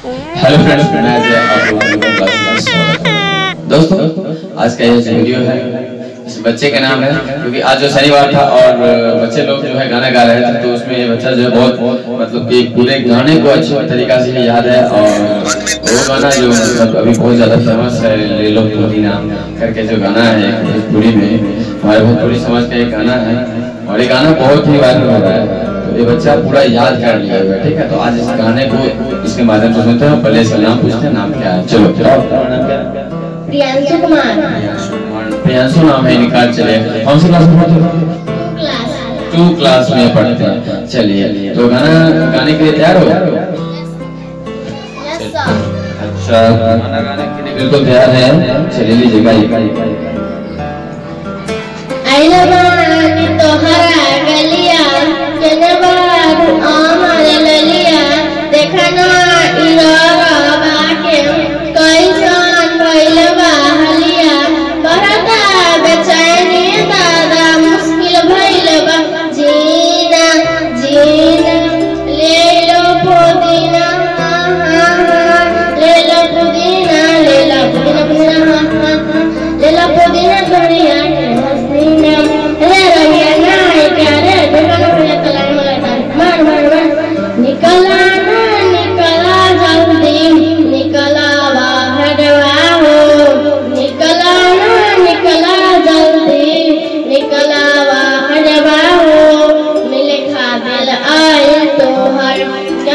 Hello friends मैं आप लोगों क्लास में स्वागत दोस्तों, आज का ये वीडियो है, इस बच्चे का नाम है, क्योंकि आज जो शनिवार था और बच्चे लोग जो है गाना गा रहे थे तो उसमें ये बच्चा जो है बहुत मतलब कि पूरे गाने को अच्छे तरीका से याद है और वो गाना जो मतलब अभी बहुत ज़्यादा फ़ेमस है ले लो पुदीना करके जो गाना है भोजपुरी में, हमारे भोजपुरी समाज का एक गाना है। और ये गाना बहुत ही वायरल हो रहा है। ये बच्चा पूरा याद कर लिया हुआ है ठीक है तो आज इस गाने को इसके माध्यम से सुनते हैं पहले इसका नाम पूछते हैं नाम क्या है चलो प्रियांशु कुमार प्रियांशु नाम है निकाल चले कौन सी क्लास में पढ़ते हो टू क्लास में पढ़ते हैं चलिए तो गाना गाने के लिए तैयार हो अच्छा गाना गाने के लिए बिल्कुल तैयार है चलिए लीजिए गाइए आइलो बानी तोहरा गलिया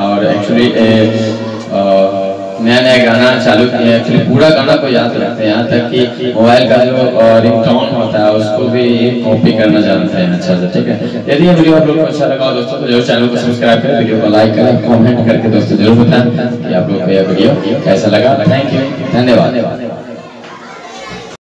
और एक्चुअली नया नया गाना चालू किया है। एक्चुअली पूरा गाना को याद रखते हैं। यहाँ तक कि मोबाइल का जो रिंगटोन होता है, उसको भी कॉपी करना जानते हैं। अच्छा से ठीक है। यदि ये वीडियो आप लोगों को अच्छा लगा दोस्तों तो ज़रूर चैनल को सब्सक्राइब करें वीडियो को लाइक करें कमेंट करके दोस्तों, ज़रूर बताएँ कि आप लोग को यह वीडियो कैसा लगा। थैंक यू धन्यवाद।